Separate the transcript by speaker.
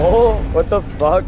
Speaker 1: Oh, what the fuck?